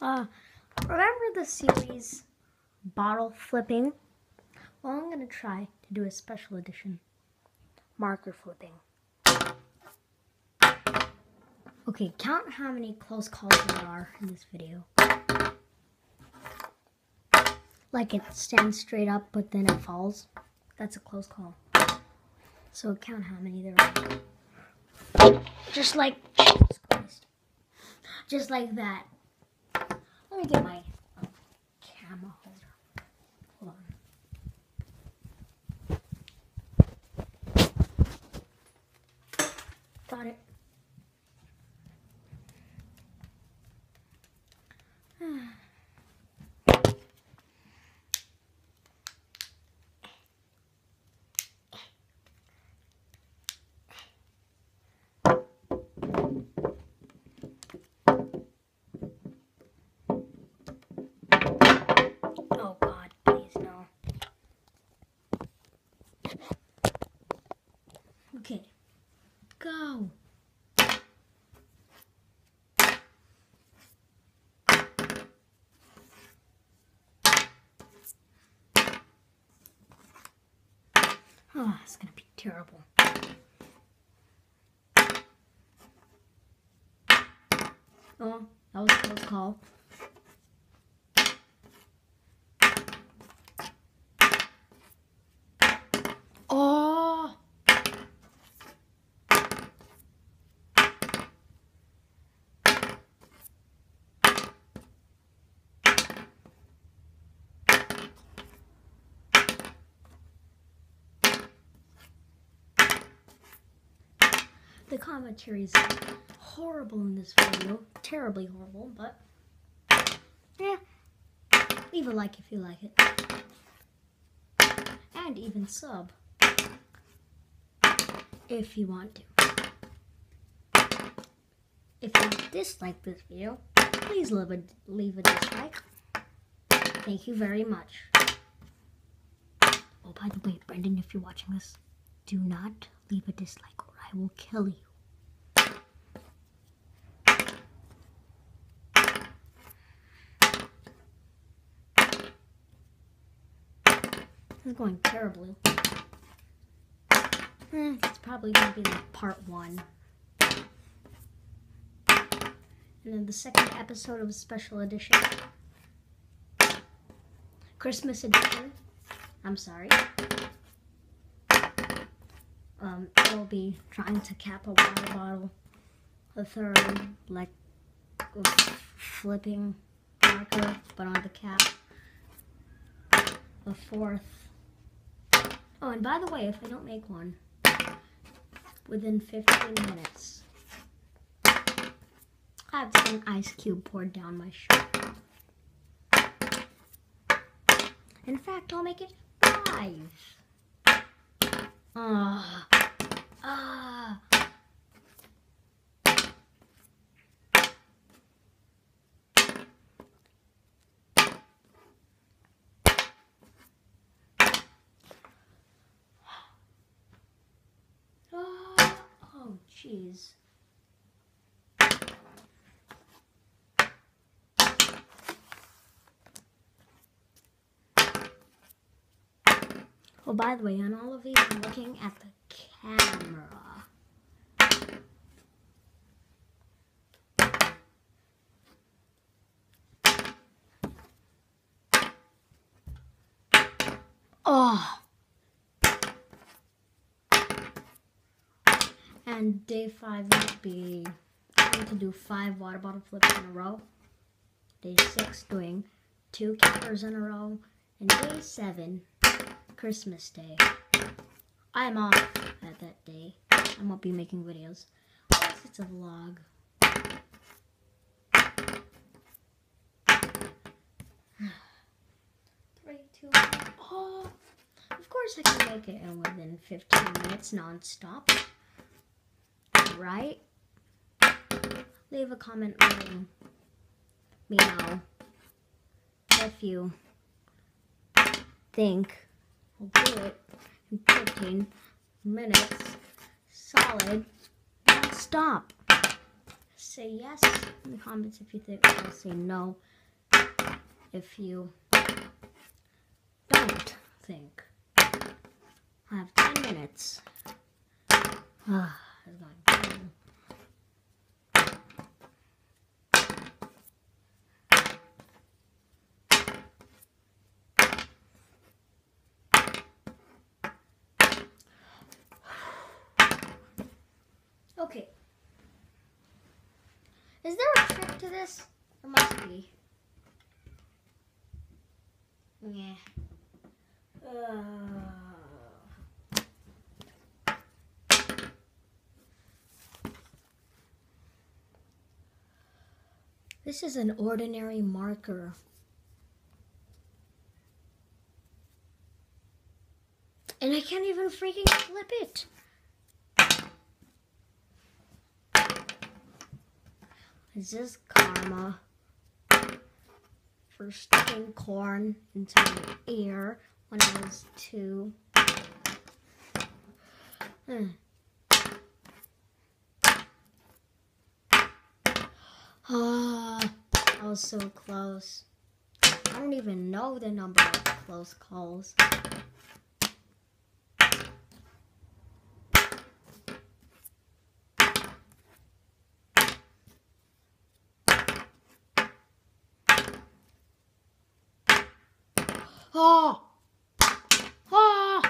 Uh, remember the series Bottle Flipping? Well, I'm going to try to do a special edition marker flipping. Okay, count how many close calls there are in this video. Like it stands straight up, but then it falls. That's a close call. So count how many there are. Just like, Just like that. Let me get my uh, camera holder. Hold on. Got it. Oh God, please no. Okay, go. Oh, it's gonna be terrible. Oh, that was a close call. Oh. The commentary is horrible in this video. Terribly horrible, but yeah. Leave a like if you like it. And even sub if you want to. If you dislike this video, please leave a, leave a dislike. Thank you very much. Oh, by the way, Brendan, if you're watching this, do not leave a dislike I will kill you. This is going terribly. Eh, it's probably going to be like part one. And then the second episode of a special edition. Christmas edition. I'm sorry. Um, we'll be trying to cap a water bottle. A third, like, flipping marker, but on the cap. A fourth. Oh, and by the way, if I don't make one, within 15 minutes. I have an ice cube poured down my shirt. In fact, I'll make it five. Ah. Ah. Ah. Oh, jeez. Oh, by the way, on all of these, I'm looking at the camera. Oh. And day five would be trying to do five water bottle flips in a row. Day six doing two cappers in a row. And day seven, Christmas Day. I'm off at that day. I won't be making videos. Unless it's a vlog. Three, two, one. Oh, of course I can make it in within 15 minutes non-stop. Right? Leave a comment letting me know if you think I'll do it in 15 minutes solid non-stop. say yes in the comments if you think I'll say no if you don't think. I have 10 minutes. Ah, it's going Okay. Is there a trick to this? There must be. Yeah. Uh, this is an ordinary marker. And I can't even freaking flip it. Is this karma for sticking corn into my ear when I was two? Ah, I was so close. I don't even know the number of close calls. Oh! Oh!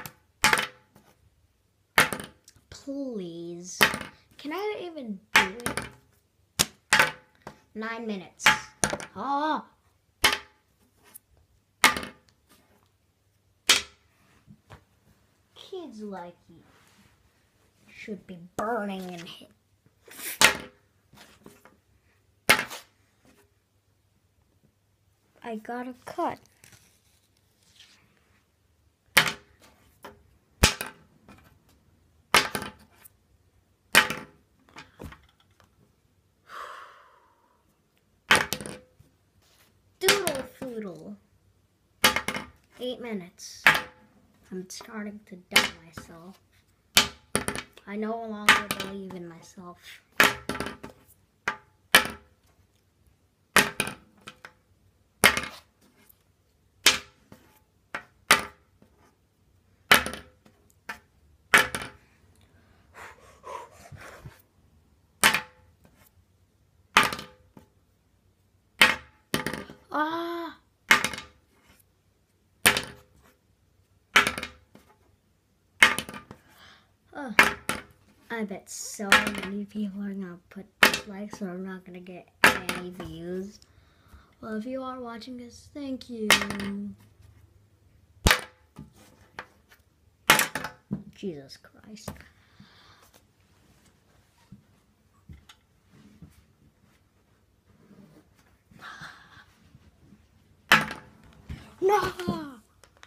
Please. Can I even do it? Nine minutes. Oh! Kids like you should be burning and hit. I got a cut. Eight minutes. I'm starting to doubt myself. I no longer believe in myself. Ah! Oh, I bet so many people are gonna put dislikes, so I'm not gonna get any views. Well, if you are watching this, thank you. Jesus Christ.